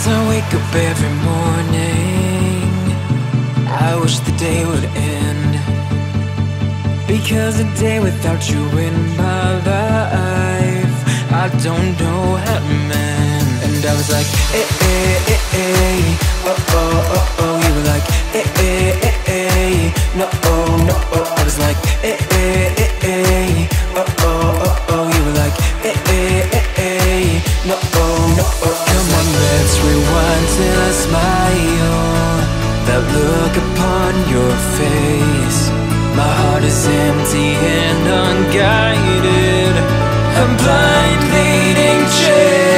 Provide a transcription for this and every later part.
As I wake up every morning. I wish the day would end. Because a day without you in my life I don't know how to mend. And I was like, eh, eh, eh, eh. Oh, oh, oh, oh. You were like, eh, eh, eh, eh. No, oh, no, oh. I was like, eh, eh, eh, eh. Let's rewind till I smile. That look upon your face. My heart is empty and unguided. I'm blind leading chase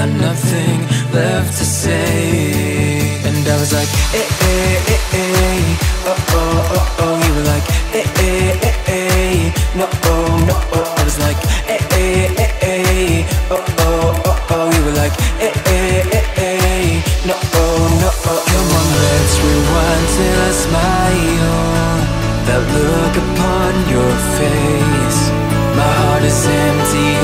got nothing left to say. And I was like, eh, eh, eh, eh. Oh, oh, oh, oh You were like, eh, eh, eh, eh. No, oh, no, oh I was like, eh, eh, eh, eh. Oh, oh, oh, oh You were like, eh, eh, eh, eh. No, oh, no, oh Come on, let's rewind till I smile That look upon your face. My heart is empty.